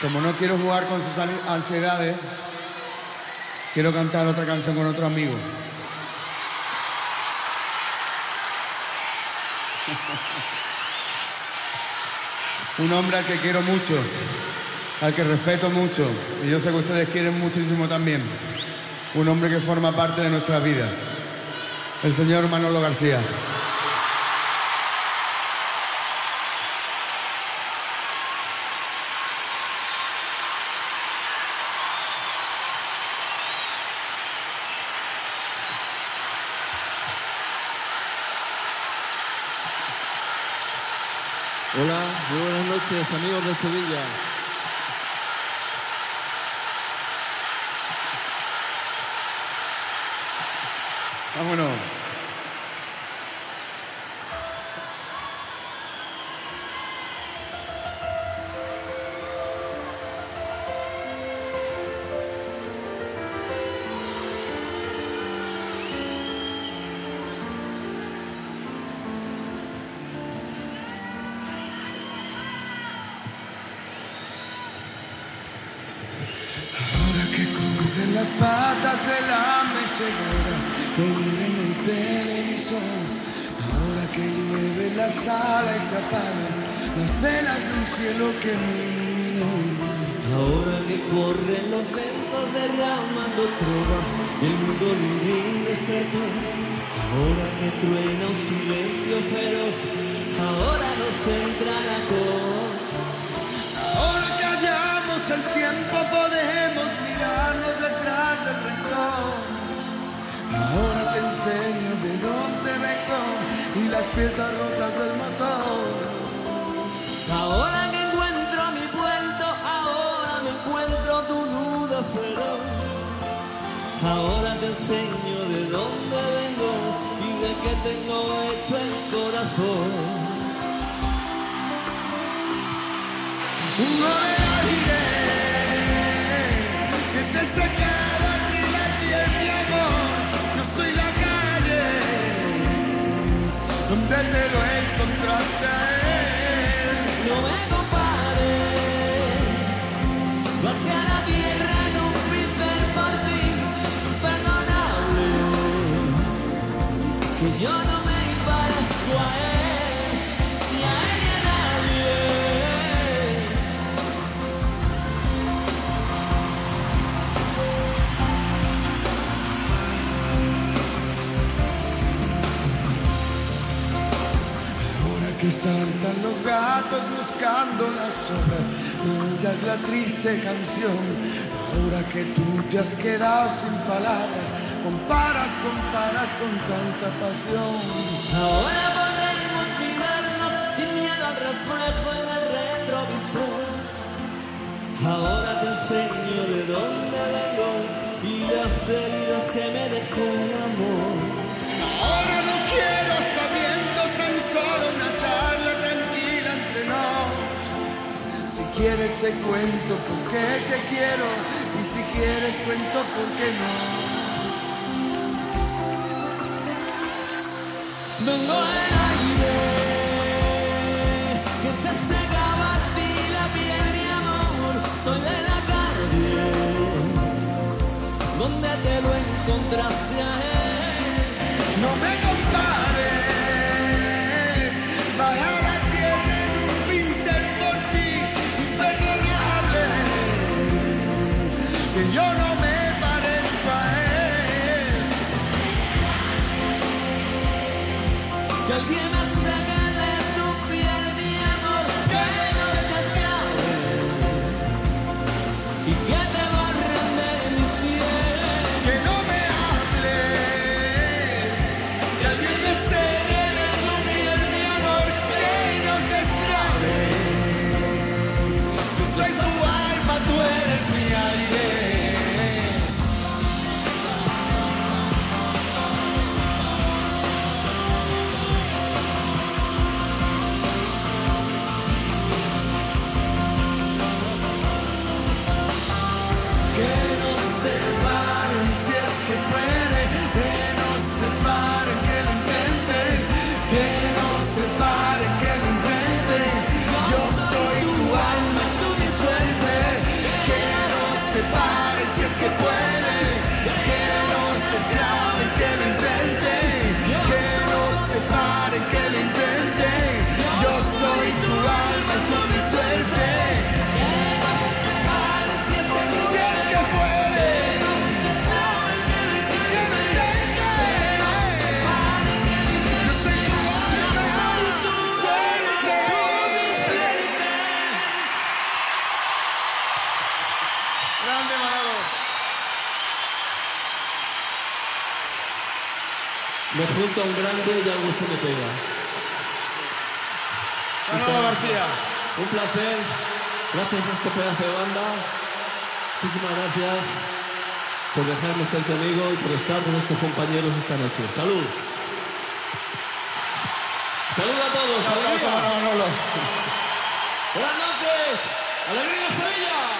Como no quiero jugar con sus ansiedades, quiero cantar otra canción con otro amigo. Un hombre al que quiero mucho, al que respeto mucho, y yo sé que ustedes quieren muchísimo también. Un hombre que forma parte de nuestras vidas. El señor Manolo García. Hola, muy buenas noches amigos de Sevilla. Vámonos. La mecedora, que vive en el televisor. Ahora que llueve la sala y se apagan las velas de un cielo que me iluminó. Ahora que corren los ventos derramando trova y el mundo ring despertó. Ahora que truena un silencio feroz, ahora nos entra la tos. Ahora que hallamos el tiempo podemos Enseño de dónde vengo y las piezas rotas del motor. Ahora que encuentro mi puerto, ahora me encuentro tu duda feroz. Ahora te enseño de dónde vengo y de qué tengo hecho el corazón. Yo no me parezco a él, ni a él ni a nadie. Ahora que saltan los gatos buscando la sombra, no es la triste canción. Ahora que tú te has quedado sin palabras, comparas, comparas con tanta pasión. Ahora podemos mirarnos sin miedo al reflejo en el retrovisor. Ahora te enseño de dónde vengo y las heridas que me dejó el amor. Ahora no quiero aspavientos, tan solo una charla tranquila entre nos. Si quieres te cuento por qué te quiero y si quieres cuento por qué no. Donde te lo encontraste a él. No me compares, si es Grande Manolo. Me junto a un grande y algo se me pega. Manolo García. Un placer. Gracias a este pedazo de banda. Muchísimas gracias por dejarme ser tu amigo y por estar con estos compañeros esta noche. Salud. Salud a todos. Alegría. para Manolo. Buenas noches. Alegría Sevilla.